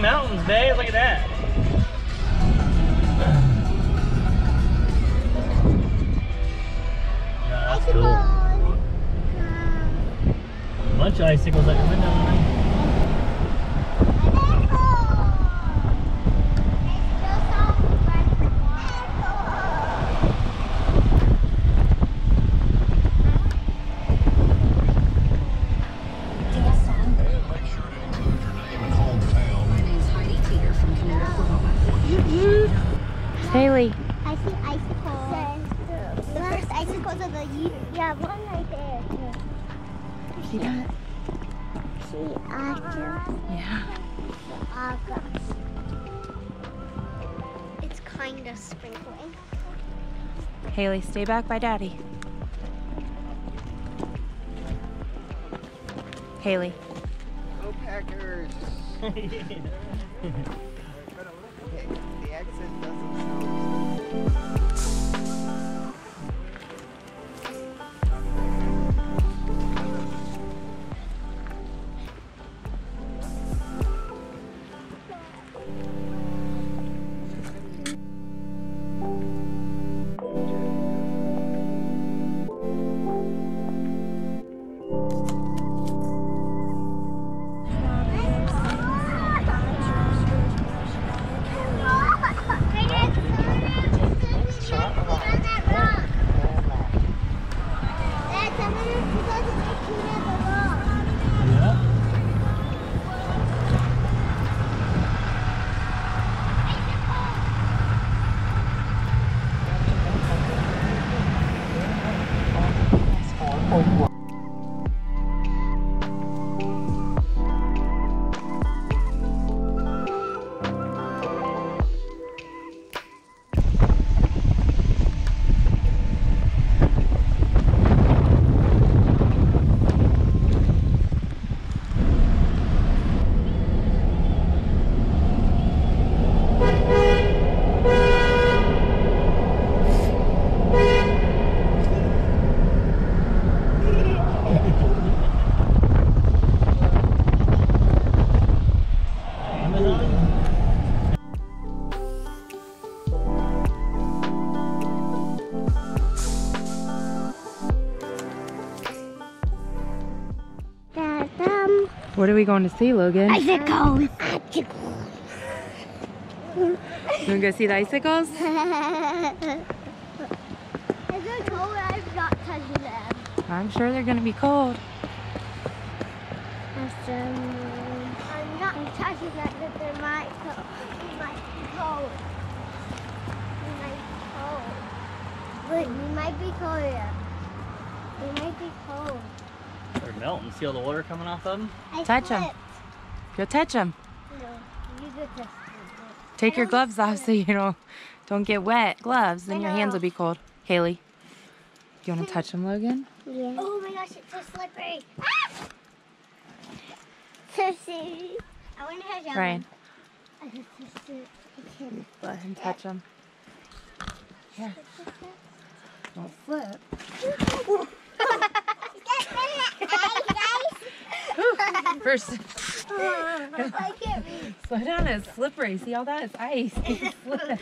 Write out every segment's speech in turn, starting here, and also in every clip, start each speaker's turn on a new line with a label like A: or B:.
A: mountains, babe. Look at that. That's cool. Bunch of icicles out your window.
B: Haley.
C: I see icicles. The first icicles of the year. Yeah, one right there.
B: See that?
C: See August.
B: Yeah.
C: August. It's kind of sprinkling.
B: Haley, stay back by daddy. Haley.
D: Go Packers!
B: What are we going to see, Logan?
C: Icicles.
B: You want to go see the icicles?
C: I'm not touching them.
B: I'm sure they're going to be cold.
C: I'm not touching them, but they might cold. They might be cold. They might be cold. Look, we might be cold. They might be cold.
A: They're melting. See all the water coming off of them?
C: I
B: Touch 'em.
C: slipped.
B: Go touch them.
C: No, you get this.
B: Take your gloves off so you don't don't get wet. Gloves, then your hands will be cold. Haley, you want to touch them, Logan?
C: Yeah. Oh my gosh, it's so slippery. Ah! So silly. I wonder how y'all.
B: Ryan,
C: I just touched. I can't.
B: let him touch them. Here, don't slip. First,
C: I can't reach.
B: slow down. It's slippery. See all that? It's ice. You can slip.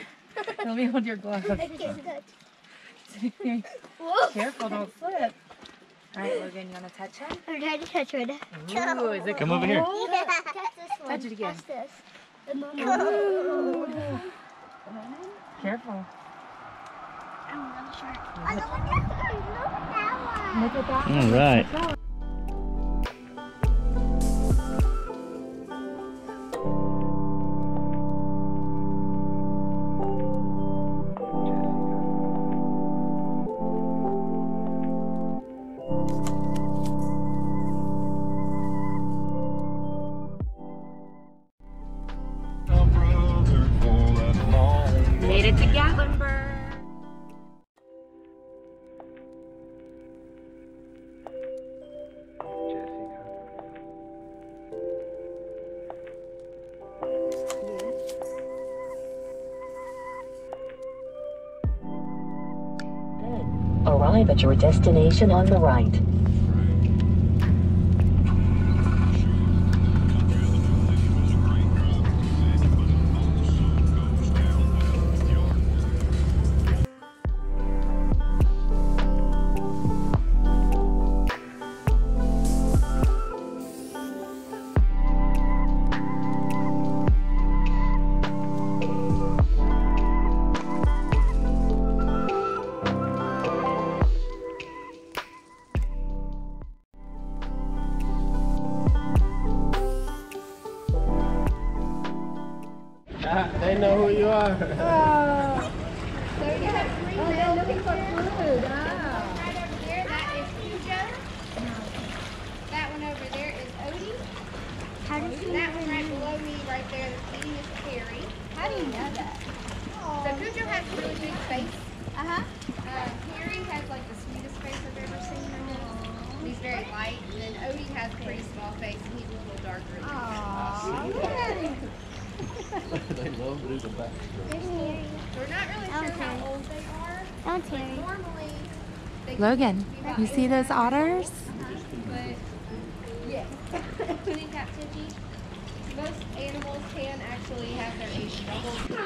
B: Let me hold your glove.
C: I can't touch.
B: Careful, don't slip. All right, Logan, you want to touch him?
C: I'm trying to touch it.
B: Ooh, is it
A: Come over here.
B: cold?
C: Yeah. Touch this one.
B: Touch it again.
C: Touch this.
B: Ooh. Careful.
C: I'm not sure. Oh, look at that one. Look at that one.
B: Look at that.
A: All right.
E: Arrive at your destination on the right.
F: they know who you are.
G: So you have three oh, they're looking for food. Ah. Right over there, that is Cujo. That one over there is Odie.
C: How does he
G: That one right below me, right there, the feeding is Carrie. How do you know that? So Cujo has a really big face. Uh-huh. Uh, Carrie has like the sweetest face I've ever seen. He's very light. And then Odie has a pretty small face and he's a little darker.
F: they love to do the back.
G: We're not really sure how old they are.
C: Don't
G: But
C: Terry.
G: normally, they
B: Logan,
G: be about
B: you see those otters?
G: But yes, in captivity, most animals can actually have their age doubled.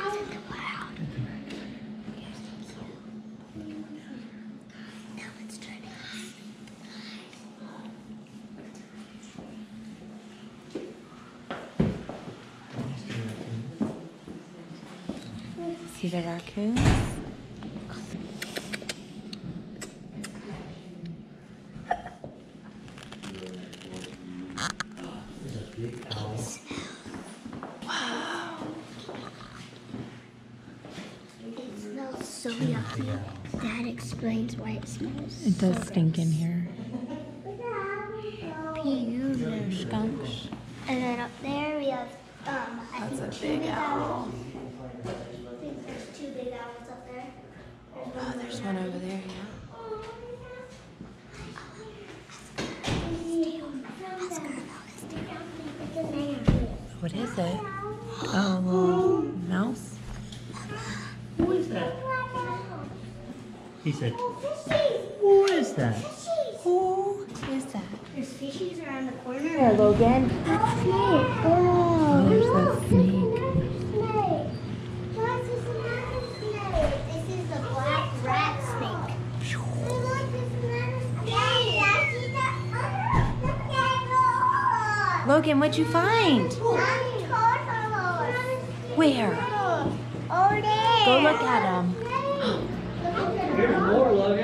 B: See the raccoons?
C: It smells so yucky. That explains why it smells.
B: It does stink in here.
C: Phew, there's skunks. And then up there we have, um, I
B: That's
C: think
B: a
C: two
B: big owl.
C: I think there's two big owls up there.
B: Oh, there's one over there, yeah. What is it? Oh, a little mouse?
A: Who is that? He said, Who is that?
B: Who is that?
C: There's fishies around the corner.
B: There, Logan.
C: Snake.
B: Oh, there's a snake.
C: Snake. What's this another snake? This is a black rat snake. Look, this is another snake. I see that. Look at
B: Logan, what'd you find? Where?
C: Oh, there.
B: Go look at them.
A: Here's more, Logan.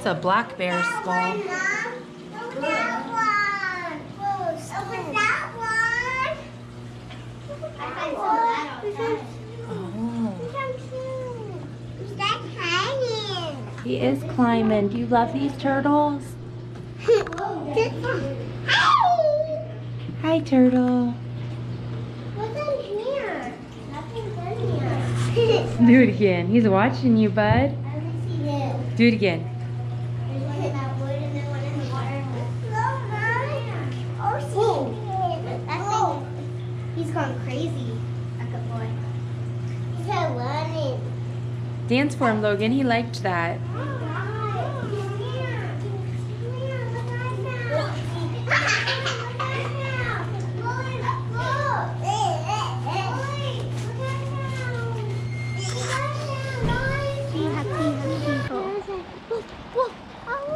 B: It's a black bear skull.
C: Mom. Open that one. Open that one. I find some of that outside.
B: Oh,
C: Who's that hanging?
B: he is climbing. Do you love these turtles? Hi, turtle.
C: What's in here? Nothing's in here.
B: Do it again. He's watching you, bud.
C: I only see this.
B: Do it again.
C: There's one in that wood and then one in the water. Oh, see. That thing, he's gone crazy. Like a boy. He's got running.
B: Dance for him, Logan. He liked that.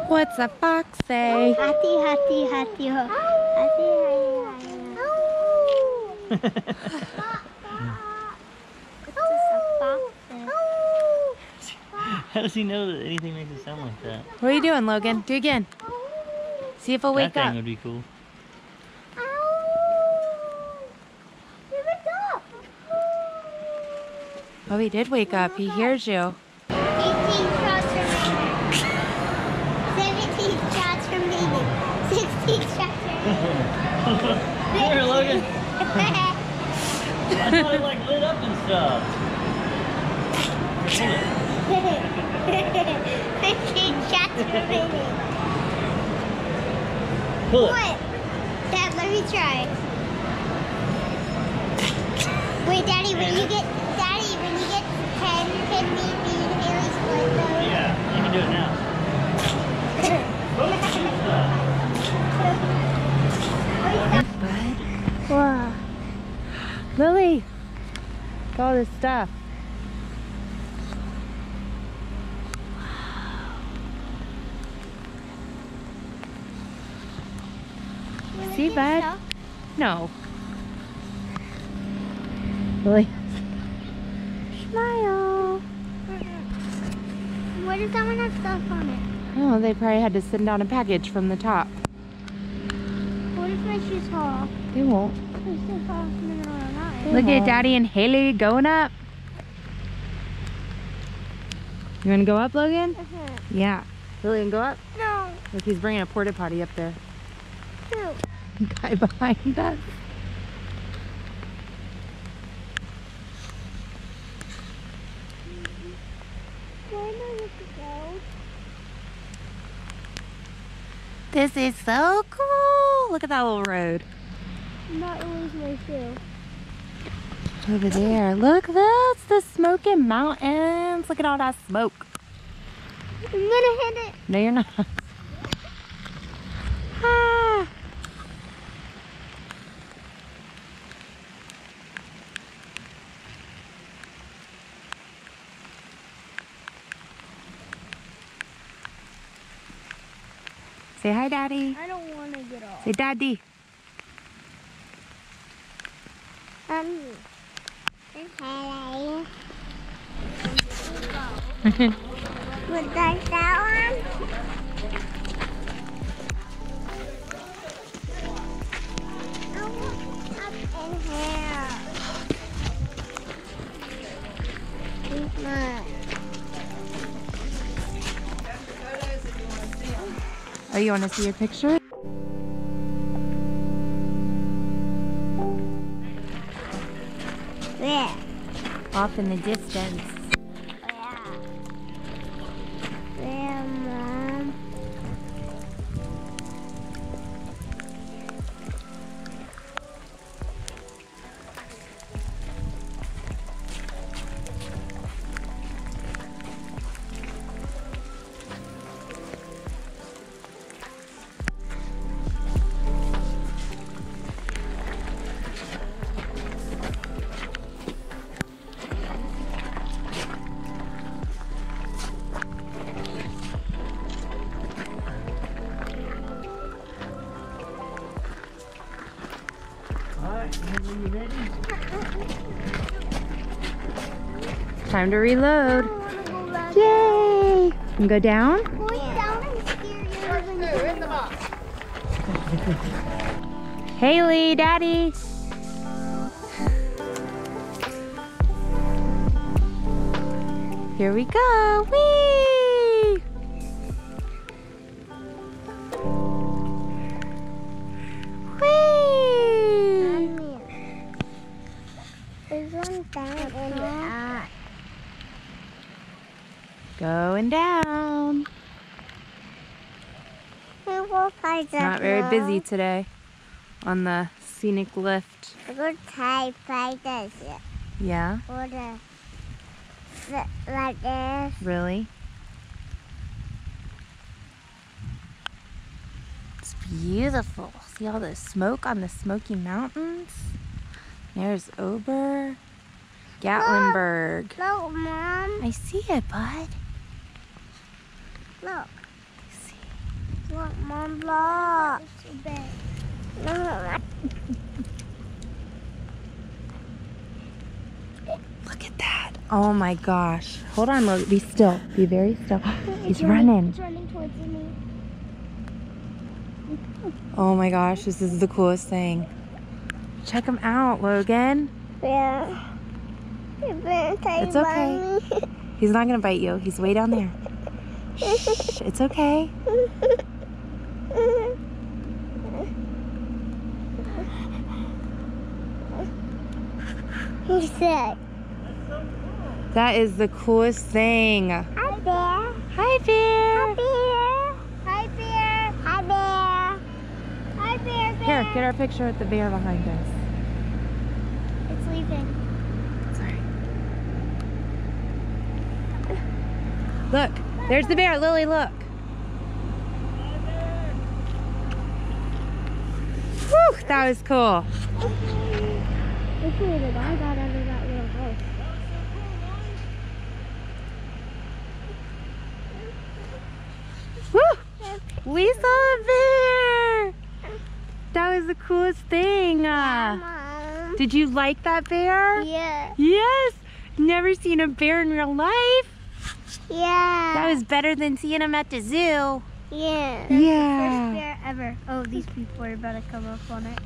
B: What's a fox say?
C: Hatty, hatty, hatty, ho. Hatty, hatty, hatty,
A: How does he know that anything makes it sound like that?
B: What are you doing, Logan? Do it again. See if he'll
A: that
B: wake
A: thing
B: up.
A: would be cool.
B: Oh, he did wake up. He hears you.
C: 18 shots remaining. 17 shots remaining. 16 shots remaining.
A: Here, Logan. I thought it like lit up and stuff. Here, hold it.
C: 15 shots remaining.
A: Pull it.
C: What? Dad, let me try. Wait, Daddy, when you get, Daddy, when you get 10, can me be Haley split those?
A: Yeah, you can do it now.
B: Bud.
C: Wow.
B: Lily. Look at all this stuff. See, bud? No. Lily.
C: Smile. What does that one have stuff on it?
B: Oh, they probably had to send down a package from the top.
C: What if my shoes fall off?
B: They won't.
C: They still fall off in the middle of the night.
B: Look at Daddy and Haley going up. You want to go up, Logan?
C: Uh-huh.
B: Yeah. Lillian, go up.
C: No,
B: Look, he's bringing a porta potty up there.
C: no.
B: Guy behind us.
C: Where do I have to go?
B: This is so cool. Look at that little road.
C: I'm my shoe.
B: Over there. Look, that's the Smoky Mountains. Look at all that smoke.
C: I'm gonna hit it.
B: No, you're not. Say hi, Daddy.
C: I don't want to get off.
B: Say Daddy.
C: Um. Would like that one?
B: Oh, you want to see your picture?
C: There.
B: Off in the distance. Time to reload.
C: I want to go back.
B: Yay! And go down?
C: Going down and scary.
D: in the box.
B: Haley, Daddy. Here we go. Whee! Whee!
C: There's one down in the eye.
B: Going down.
C: We will find that
B: Not very busy today on the scenic lift.
C: We will try find this.
B: Yeah,
C: Or the, the like this.
B: really? It's beautiful. See all the smoke on the Smoky Mountains? There's Ober, Gatlinburg.
C: Look, Mom.
B: I see it, bud.
C: Look.
B: See.
C: Look, Mom. Look. Look.
B: Look at that. Oh my gosh. Hold on, Logan. Be still. Be very still. He's running.
C: He's running towards me.
B: Oh my gosh, this is the coolest thing. Check him out, Logan.
C: Yeah.
B: It's okay. He's not gonna bite you. He's way down there. Shh, it's okay.
C: He said,
B: That is the coolest thing.
C: Hi, Bear.
B: Hi, Bear.
C: Bear. Hi, Bear. Hi, Bear. Hi, Bear. Bear.
B: Here, get our picture with the bear behind us.
C: It's leaving. Sorry.
B: Look, there's the bear. Lily, look. Whew, that was cool.
C: Look the guy got under that little house.
B: Woo! We saw a bear. That was the coolest thing. Uh,
C: Mom.
B: did you like that bear?
C: Yeah.
B: Yes. Never seen a bear in real life.
C: Yeah.
B: That was better than seeing them at the zoo.
C: yeah.
B: Yeah.
C: First bear ever. Oh, these people are about to come up on it.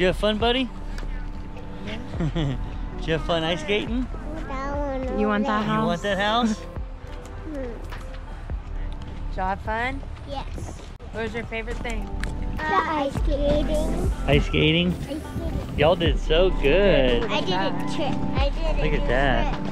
A: Did you have fun, buddy? Did you have fun ice skating?
B: You want that house?
A: You want that house?
B: Did y'all have fun?
C: Yes.
B: What was your favorite thing?
C: The ice skating.
A: Ice skating?
C: Ice skating.
A: Y'all did so good.
C: I did a trick. I did a
A: Look at that.
C: Trick. Well,